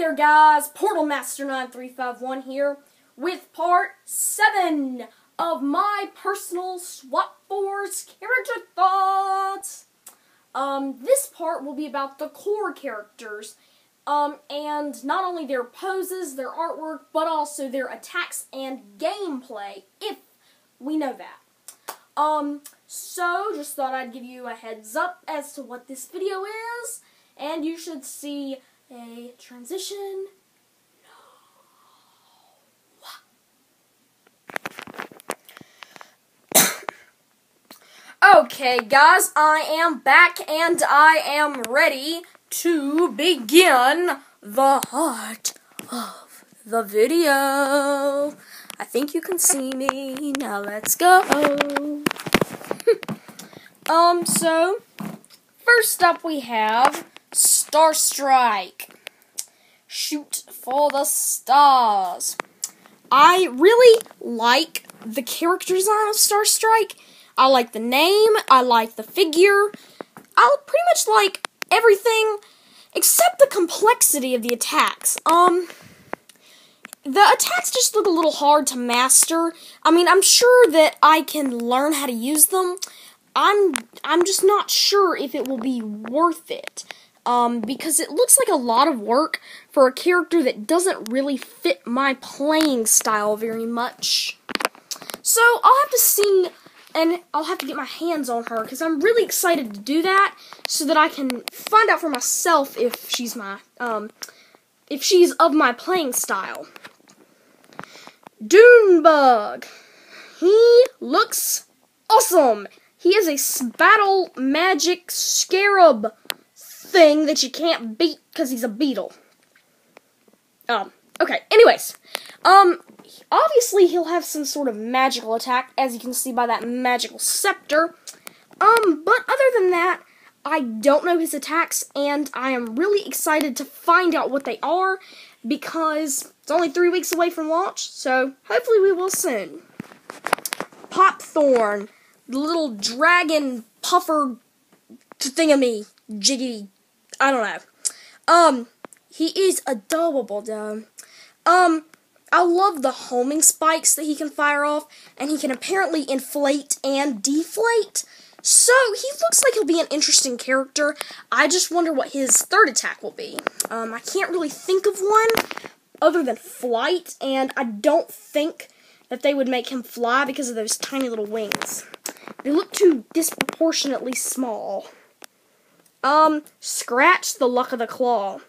there guys, Portal Master 9351 here with part 7 of my personal Swap Force character thoughts. Um, this part will be about the core characters, um, and not only their poses, their artwork, but also their attacks and gameplay, if we know that. Um, so, just thought I'd give you a heads up as to what this video is, and you should see a transition. okay, guys, I am back and I am ready to begin the heart of the video. I think you can see me. Now let's go. um, so, first up we have Star Strike. Shoot for the stars. I really like the character design of Star Strike. I like the name, I like the figure. I pretty much like everything except the complexity of the attacks. Um the attacks just look a little hard to master. I mean, I'm sure that I can learn how to use them. I'm I'm just not sure if it will be worth it um, because it looks like a lot of work for a character that doesn't really fit my playing style very much. So I'll have to see, and I'll have to get my hands on her because I'm really excited to do that, so that I can find out for myself if she's my, um, if she's of my playing style. Dunebug. He looks awesome. He is a battle magic scarab thing that you can't beat because he's a beetle. Um, okay, anyways. Um, obviously he'll have some sort of magical attack, as you can see by that magical scepter. Um, but other than that, I don't know his attacks, and I am really excited to find out what they are, because it's only three weeks away from launch, so hopefully we will soon. Popthorn, the little dragon puffer thingamy, jiggy I don't know. Um, he is adorable, though. Um, I love the homing spikes that he can fire off, and he can apparently inflate and deflate. So, he looks like he'll be an interesting character. I just wonder what his third attack will be. Um, I can't really think of one other than flight, and I don't think that they would make him fly because of those tiny little wings. They look too disproportionately small. Um, Scratch the Luck of the Claw.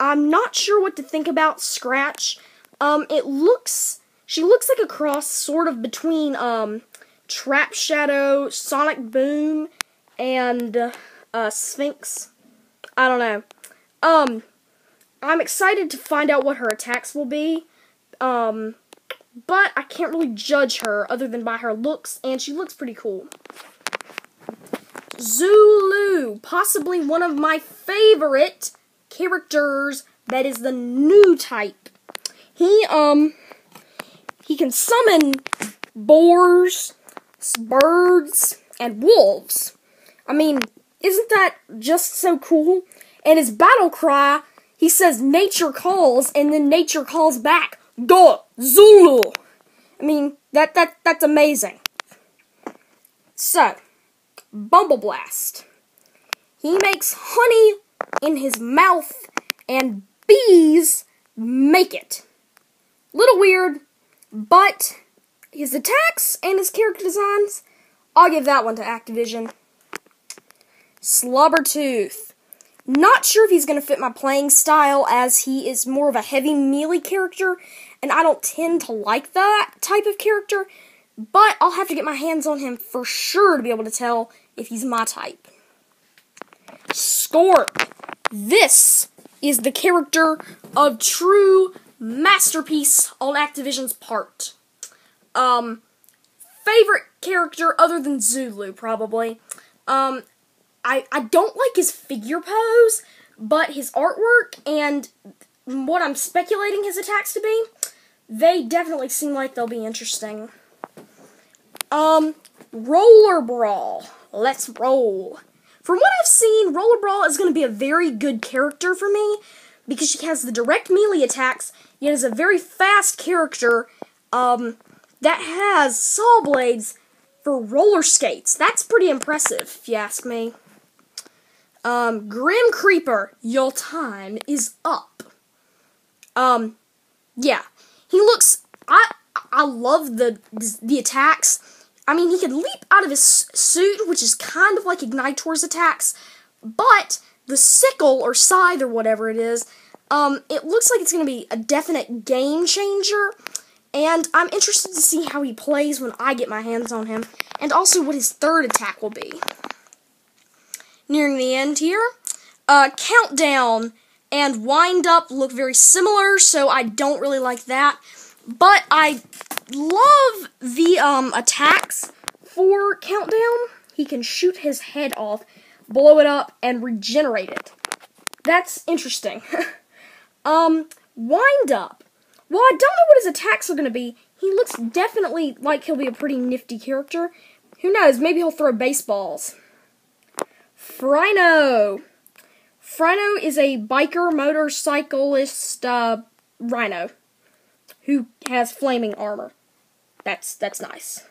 I'm not sure what to think about Scratch. Um, it looks, she looks like a cross sort of between, um, Trap Shadow, Sonic Boom, and, uh, Sphinx. I don't know. Um, I'm excited to find out what her attacks will be. Um, but I can't really judge her other than by her looks, and she looks pretty cool. Zoo Lou, possibly one of my favorite characters that is the new type. He, um, he can summon boars, birds, and wolves. I mean, isn't that just so cool? And his battle cry, he says nature calls, and then nature calls back, Go, Zoo Lou! I mean, that, that, that's amazing. So, Bumbleblast. He makes honey in his mouth, and bees make it. Little weird, but his attacks and his character designs, I'll give that one to Activision. Slobbertooth. Not sure if he's going to fit my playing style, as he is more of a heavy melee character, and I don't tend to like that type of character. But I'll have to get my hands on him for sure to be able to tell if he's my type. Scorp. This is the character of true masterpiece on Activision's part. Um, favorite character other than Zoo Lou, probably. Um, I, I don't like his figure pose, but his artwork and what I'm speculating his attacks to be, they definitely seem like they'll be interesting. Um, Roller Brawl. Let's roll. From what I've seen, Roller Brawl is going to be a very good character for me, because she has the direct melee attacks, yet is a very fast character um, that has saw blades for roller skates. That's pretty impressive, if you ask me. Um, Grim Creeper, your time is up. Um, yeah, he looks. I I love the the attacks. I mean, he can leap out of his suit, which is kind of like Ignitor's attacks, but the sickle or scythe or whatever it is, um, it looks like it's going to be a definite game changer. And I'm interested to see how he plays when I get my hands on him, and also what his third attack will be. Nearing the end here, uh, Countdown and Wind Up look very similar, so I don't really like that. But I love the um, attacks for Countdown. He can shoot his head off, blow it up, and regenerate it. That's interesting. um, Wind Up. Well, I don't know what his attacks are going to be. He looks definitely like he'll be a pretty nifty character. Who knows? Maybe he'll throw baseballs. Fryno. Fryno is a biker motorcyclist uh, rhino who has flaming armor. That's that's nice.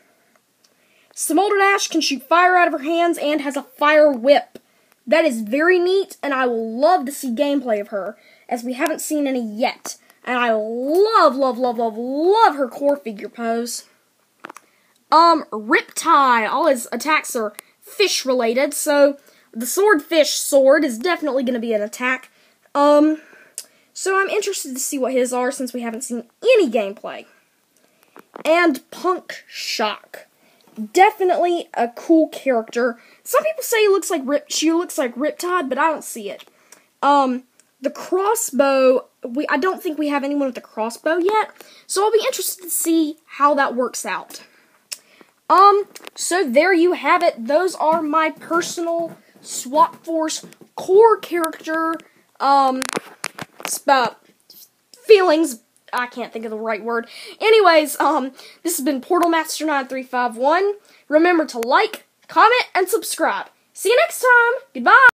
Smolderdash can shoot fire out of her hands and has a fire whip. That is very neat, and I will love to see gameplay of her, as we haven't seen any yet. And I love, love, love, love, love her core figure pose. Um, Riptide. All his attacks are fish related, so the swordfish sword is definitely going to be an attack. Um, so I'm interested to see what his are since we haven't seen any gameplay. And Punk Shock. Definitely a cool character. Some people say he looks like Rip she looks like Riptide, but I don't see it. Um the crossbow we I don't think we have anyone with a crossbow yet, so I'll be interested to see how that works out. Um, so there you have it. Those are my personal Swap Force core character um sp- feelings. I can't think of the right word. Anyways, um, this has been Portal Master 9351. Remember to like, comment, and subscribe. See you next time. Goodbye.